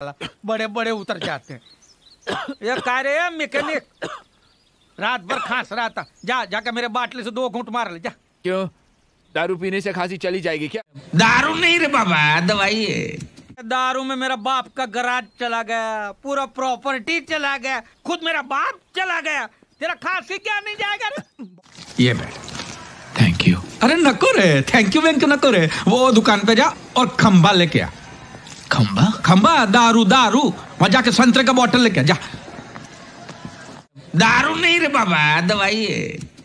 बड़े बड़े उतर जाते हैं। ये कह रहे हैं मैकेनिक रात भर खांस रहा था। जा जाके मेरे बाटले से दो घूंट मार ले जा। क्यों? दारू पीने से खांसी चली जाएगी क्या? दारू नहीं रे बाबा दवाई है। दारू में मेरा बाप का गराज चला गया पूरा प्रॉपर्टी चला गया खुद मेरा बाप चला गया। तेरा खांसी क्या नहीं जाएगा रे? ये बैठ। थैंक यू अरे नको रे थैंक यू वेंक नको रे। वो दुकान पे जा और खंबा लेके आ। खंबा? खंबा, दारू दारू। वहाँ जाके संतरे का बॉटल लेके जा। दारू नहीं रे बाबा, दवाई है।